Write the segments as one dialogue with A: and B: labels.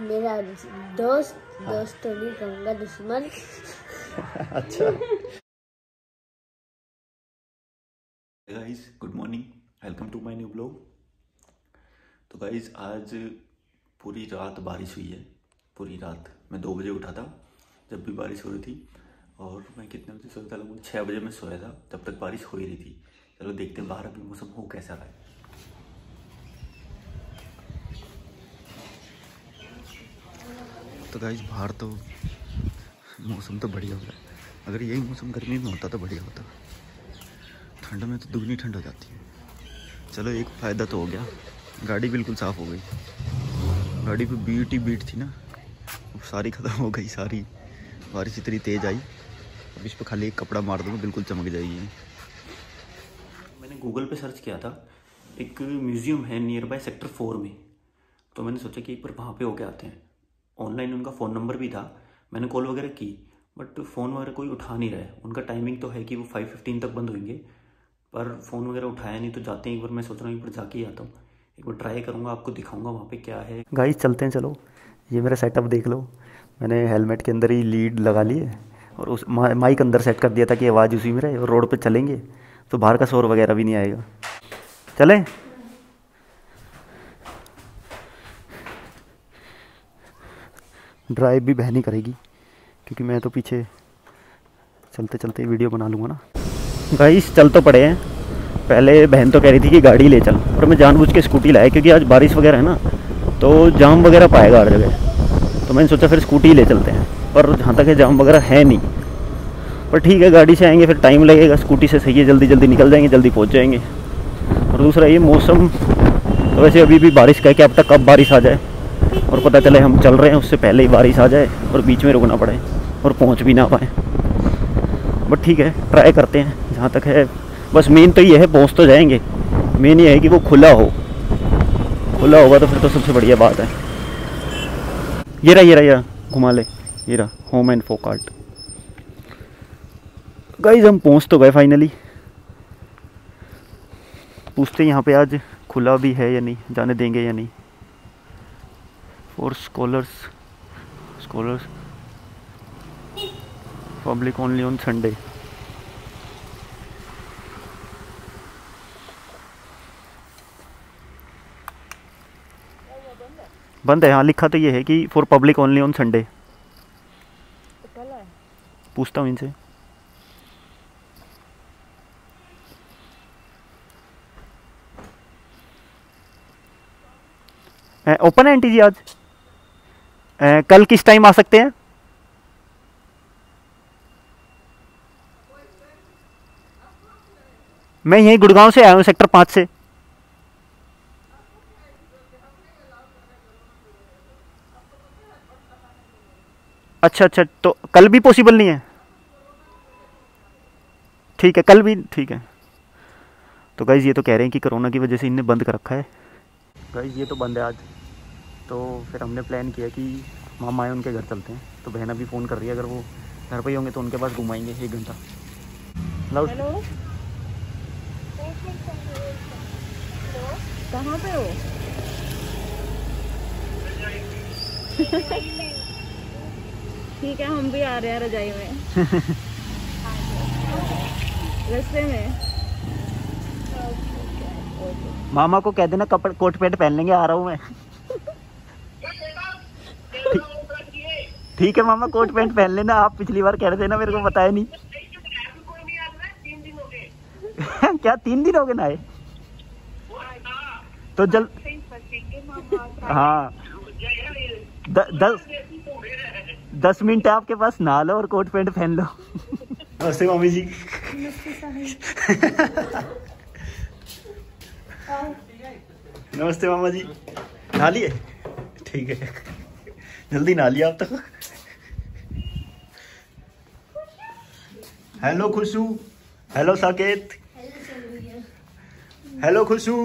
A: मेरा दोस्त दोस्त तो नहीं कहूँगा दुश्मन।
B: अच्छा। Guys good morning welcome to my new blog तो गाइस आज पूरी रात बारिश हुई है। पूरी रात। मैं दो बजे उठा था जब भी बारिश हो रही थी। और मैं कितने बजे सोया था? लगभग छः बजे मैं सोया था जब तक बारिश हो ही रही थी। चलो देखते हैं बाहर अभी मौसम हो कैसा रहा है। तो गाइस बाहर तो मौसम तो बढ़िया हो रहा है। अगर यही मौसम गर्मी में होता तो बढ़िया होता। ठंड में तो दुगनी ठंड हो जाती है। चलो, एक फ़ायदा तो हो गया। गाड़ी बिल्कुल साफ़ हो गई। गाड़ी पे बीट ही बीट थी ना। अब सारी ख़त्म हो गई, सारी। बारिश इतनी तेज़ आई। अब इस पर खाली एक कपड़ा मार दूँगा, बिल्कुल चमक जाएगी। मैंने गूगल पे सर्च किया था। एक म्यूज़ियम है नियर बाय सेक्टर फोर में। तो मैंने सोचा कि एक बार वहाँ पे होके आते हैं। ऑनलाइन उनका फ़ोन नंबर भी था। मैंने कॉल वगैरह की बट फ़ोन वगैरह कोई उठा नहीं रहा है। उनका टाइमिंग तो है कि वो फाइव फिफ्टीन तक बंद होंगे, पर फ़ोन वगैरह उठाया नहीं तो जाते हैं एक बार मैं सोच रहा हूँ एक बार जाके आता हूँ। एक बार ट्राई करूँगा, आपको दिखाऊँगा वहाँ पे क्या है। गाइस चलते हैं, चलो। ये मेरा सेटअप देख लो। मैंने हेलमेट के अंदर ही लीड लगा ली है, और उस माइक अंदर सेट कर दिया था कि आवाज़ उसी में रहे, और रोड पर चलेंगे तो बाहर का शोर वगैरह भी नहीं आएगा। चलें? ड्राइव भी बहनी करेगी, क्योंकि मैं तो पीछे चलते चलते वीडियो बना लूँगा ना। गाइस, चल तो पड़े हैं। पहले बहन तो कह रही थी कि गाड़ी ले चल, पर मैं जानबूझ के स्कूटी लाया, क्योंकि आज बारिश वगैरह है ना तो जाम वगैरह पाएगा हर जगह। तो मैंने सोचा फिर स्कूटी ले चलते हैं, पर जहाँ तक है जाम वगैरह है नहीं। पर ठीक है, गाड़ी से आएँगे, फिर टाइम लगेगा, स्कूटी से सही है जल्दी जल्दी निकल जाएँगे, जल्दी पहुँच जाएँगे। और दूसरा ये मौसम तो वैसे अभी भी बारिश का है कि अब तक कब बारिश आ जाए? और पता चले हम चल रहे हैं, उससे पहले ही बारिश आ जाए और बीच में रुकना पड़े और पहुँच भी ना पाए। बट ठीक है ट्राई करते हैं, जहाँ तक है। बस मेन तो ये है पहुँच तो जाएँगे। मेन ये है कि वो खुला हो। खुला होगा तो फिर तो सबसे बढ़िया बात है। ये रहा ये रहा ये रहा, घुमा ले। ये रहा होम एंड फोकार्ट गाइज़ हम पहुँच तो गए फाइनली पूछते यहाँ पे आज खुला भी है या नहीं, जाने देंगे या नहीं। For scholars scholars, public only on sunday. बंद है हाँ लिखा तो ये है कि for public only on Sunday पूछता हूँ इनसे। ओपन है जी आज? कल किस टाइम आ सकते हैं? मैं यहीं गुड़गांव से आया हूँ, सेक्टर पाँच से। अच्छा अच्छा तो कल भी पॉसिबल नहीं है? ठीक है, कल भी, ठीक है। तो गाइज़ ये तो कह रहे हैं कि कोरोना की वजह से इनने बंद कर रखा है। गाइज़ ये तो बंद है आज। तो फिर हमने प्लान किया कि मामा आए उनके घर चलते हैं। तो बहन अभी फ़ोन कर रही है अगर वो घर पर ही होंगे तो उनके पास घुमाएँगे एक घंटा। लाउड
C: हेलो कहाँ पे हो? ठीक है हम भी आ रहे हैं रजाई में। रास्ते में।
B: मामा को कह देना कपड़े कोट पैंट पहन लेंगे आ रहा हूँ मैं। ठीक है मामा कोट पैंट पहन लेना। आप पिछली बार कह रहे थे ना मेरे को बताया नहीं। क्या तीन दिन हो गए ना तो जल हाँ। द, दस दस मिनट है आपके पास नहा लो और कोट पैंट पहन लो। नमस्ते मम्मी जी। नमस्ते मामा जी। नहा लिए? ठीक है। जल्दी नहा लिया आप तक। Hello Khushu. Hello Saket. Hello Khushu.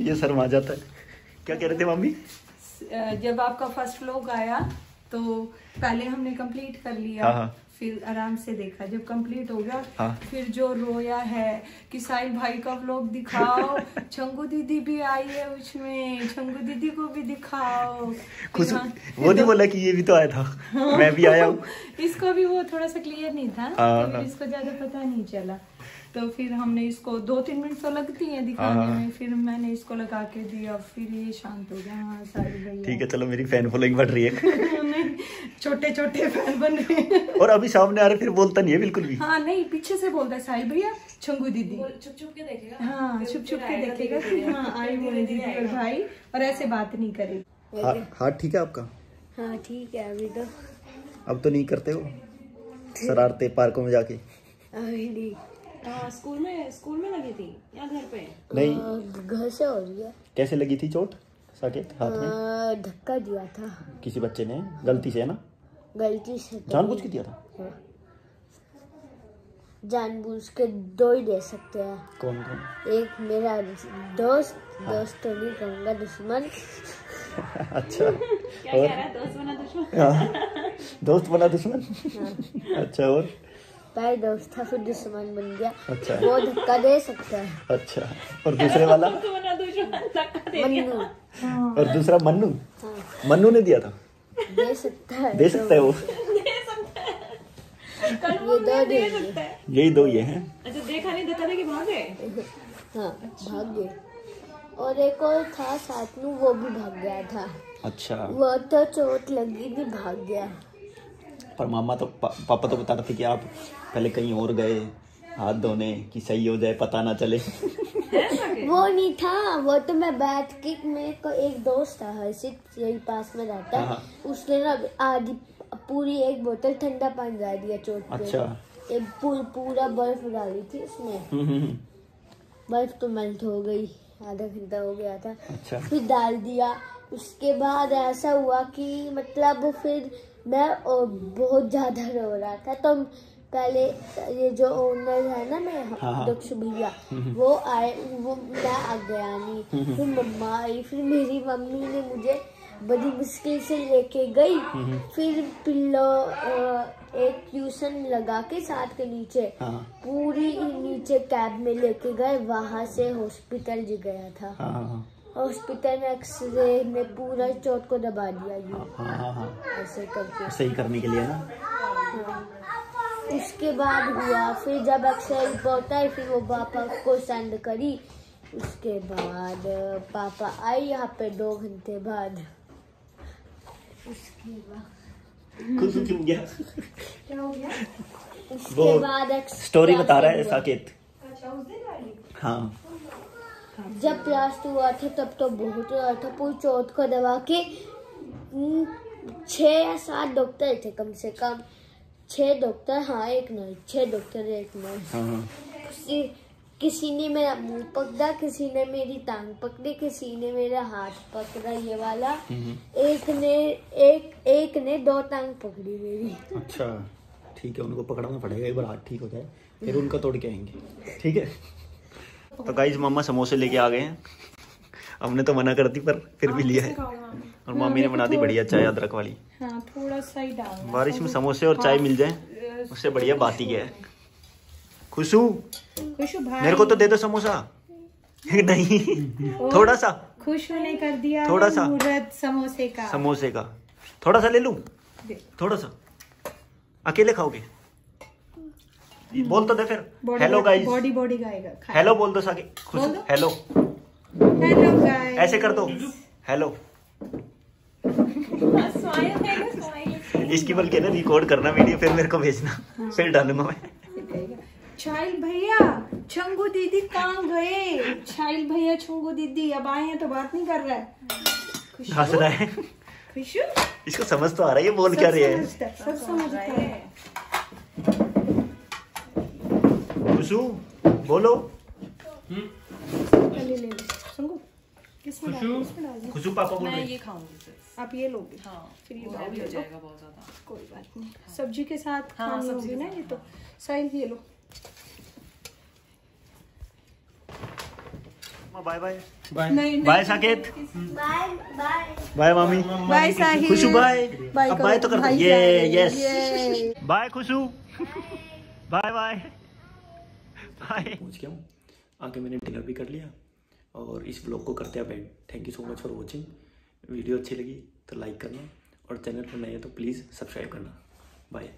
B: ये शर्मा जाता है। क्या कह रहे थे मम्मी?
C: जब आपका फ़र्स्ट व्लॉग आया तो पहले हमने कंप्लीट कर लिया।
B: हाँ, हाँ।
C: फिर आराम से देखा जब कंप्लीट हो गया
B: हाँ।
C: फिर जो रोया है कि साहिल भाई का व्लॉग दिखाओ छंगू दीदी भी आई है उसमें छंगू दीदी को भी दिखाओ
B: खुश
C: हाँ,
B: वो नहीं बोला कि ये भी तो आया था मैं भी आया हूँ
C: इसको भी वो थोड़ा सा क्लियर नहीं था
B: हाँ,
C: तो
B: हाँ।
C: इसको ज़्यादा पता नहीं चला तो फिर हमने इसको दो तीन मिनट तो लगती है दिखाने
B: हाँ।
C: में फिर मैंने इसको लगा के दिया फिर ये शांत हो गया। हाँ भैया
B: ठीक है चलो मेरी फ़ैन फॉलोइंग बढ़ रही है।
C: नहीं छोटे छोटे फ़ैन बन रहे हैं।
B: और अभी सामने आ रहे फिर बोलता नहीं है बिल्कुल भी।
C: हाँ नहीं पीछे से बोलता है साहिल भैया छंगू दीदी।
D: छुप छुप के देखेगा?
C: हाँ छुप छुप के देखेगा। कि हाँ आई वो दीदी और भाई और ऐसे बात नहीं करेगी
B: हा- हाथ ठीक है आपका?
A: हाँ ठीक है अभी तो।
B: अब तो नहीं करते हो? शरारते पार्कों में जाके?
A: अभी नहीं।
D: हाँ स्कूल में स्कूल में लगी थी या घर पे?
B: नहीं।
A: घर से हो रही है।
B: कैसे लगी थी चोट? साकेत हाथ में?
A: धक्का दिया था।
B: किसी बच्चे ने? गलती से है ना?
A: गलती से तो
B: जानबूझ के दिया था?
A: हाँ। जानबूझ के दो ही दे सकते हैं।
B: कौन कौन?
A: एक मेरा दोस्त दोस्त तो नहीं कहूँगा दुश्मन।
B: अच्छा।
D: क्या कह रहा है? दोस्त बना दुश्मन?
B: हाँ। दोस्त बना दुश्मन? अच्छा और?
A: पहले दोस्त था फिर दुश्मन बन गया।
B: अच्छा।
A: वो धक्का दे सकता है।
B: अच्छा। और दूसरे वाला?
D: दे
A: मन्नू।
B: और दूसरा मन्नू?
A: हाँ।
B: मन्नू ने दिया था?
A: दे सकता है
B: दे सकता है वो।
A: ये दो देंगे
B: यही दो ये हैं।
D: अच्छा देखा नहीं धक्का दे के भागे
A: हाँ भाग गए। और एक और था साथ में वो भी भाग गया था।
B: अच्छा।
A: वो तो चोट लगी थी भाग गया।
B: पर मामा तो पा, पापा तो बता रहे थे कि आप पहले कहीं और गए हाथ धोने कि सही हो जाए पता ना चले।
A: वो नहीं था वो तो मैं बैठ के मेरे को एक दोस्त था हर्षित यही पास में रहता
B: हाँ।
A: है उसने ना आधी पूरी एक बोतल ठंडा पानी डाल दिया चोट पे।
B: अच्छा।
A: एक पूर, पूरा बर्फ़ डाली थी उसमें।
B: हम्म, हम्म, हम्म।
A: बर्फ़ तो मेल्ट हो गई आधा घंटा हो गया था।
B: अच्छा।
A: फिर डाल दिया। उसके बाद ऐसा हुआ कि मतलब फिर मैं और बहुत ज़्यादा रो रहा था। तो पहले ये जो ओनर है ना मैं
B: हाँ, हाँ।
A: दक्ष भैया वो आए वो मैं आ गया नहीं। फिर मम्मा आई फिर मेरी मम्मी ने मुझे बड़ी मुश्किल से लेके गई। फिर पिल्लो एक ट्यूशन लगा के साथ के नीचे
B: हाँ।
A: पूरी नीचे कैब में लेके गए वहाँ से हॉस्पिटल जी गया था।
B: हाँ।
A: हॉस्पिटल में एक्सरे में पूरा चोट को दबा दिया ये।
B: हाँ हाँ हाँ
A: ऐसे करके।
B: सही करने के लिए ना?
A: हाँ। उसके बाद हुआ फिर जब एक्सरे रिपोर्ट आई फिर वो पापा को सेंड करी। उसके बाद पापा आई यहाँ पे दो घंटे बाद। उसके बाद
B: खुद क्यों गया?
A: उसके बाद
B: स्टोरी बता रहा है
A: प्लास्टर हुआ।
B: साकेत। हाँ।
A: जब प्लास्ट हुआ था तब तो बहुत हुआ था। पूरी चोट को दबा के हम्म, छह या सात डॉक्टर थे कम से कम। छह डॉक्टर हाँ एक नर्स छह डॉक्टर एक नर्स
B: हाँ हाँ।
A: किसी किसी ने मेरा मुँह पकड़ा किसी ने मेरी टांग पकड़ी किसी ने मेरा हाथ पकड़ा ये वाला। एक ने एक एक ने दो टांग पकड़ी मेरी।
B: अच्छा ठीक है उनको पकड़ना पड़ेगा एक बार हाथ ठीक हो जाए फिर उनका तोड़ के आएँगे। ठीक है? तो गाइज़ मम्मा समोसे लेके आ गए हैं। हमने तो मना कर दी पर फिर भी लिया है। और मम्मी ने बना दी बढ़िया चाय अदरक वाली।
C: हाँ थोड़ा सा ही डालना
B: बारिश में समोसे और चाय मिल जाए उससे बढ़िया बात ही क्या है। खुशू
C: खुशू भाई।
B: मेरे को तो दे दो समोसा। नहीं थोड़ा सा।
C: खुशू ने कर दिया
B: थोड़ा सा।
C: समोसे का।
B: समोसे का। थोड़ा सा ले लू? थोड़ा सा। अकेले खाओगे? बोल तो दे फिर। हेलो गाइस
C: बॉडी बॉडी गाएगा।
B: हेलो बोल दो साके खुश हेलो
C: हेलो गाइस
B: ऐसे कर दो। हेलो इसकी बल्कि ना रिकॉर्ड करना वीडियो फिर मेरे को भेजना। फिर डालूँगा मैं।
C: छाइल भैया छंगू दीदी कहाँ गए। छाइल भैया छंगू दीदी अब आए हैं तो बात नहीं कर रहा। है?
B: हंस रहा है।
C: खुशू
B: इसको समझ तो आ रहा है ये बोल क्या रहे हैं।
C: है, सब समझता है।
B: खुशू? बोलो
C: दो।
B: खुशू पापा बोल
D: मैं
B: रहे
D: ये
B: हैं
D: खाऊँगी
C: आप ये लोगे।
D: हाँ
C: फिर ये
D: हो। जाएगा बहुत ज़्यादा।
C: कोई बात नहीं। सब्ज़ी के साथ
D: हाँ,
C: खानी होगी ना ये तो। साइल ये लो।
B: Bye bye.
C: नहीं
B: bye Saket.
A: Bye bye. Bye मामी।
C: Bye Sahil.
A: Khushu bye.
C: Bye
A: अब बाय तो कर। दो।
C: भाई
A: ये
C: साहिल,
A: यस
C: ये।
A: Bye Khushu. Bye bye bye.
B: पहुँच गया हूँ। आगे मैंने डिनर भी कर लिया और इस ब्लॉग को करते हैं and thank you so much for watching video अच्छी लगी तो लाइक करना और चैनल पर नए हैं तो प्लीज़ सब्सक्राइब करना। बाय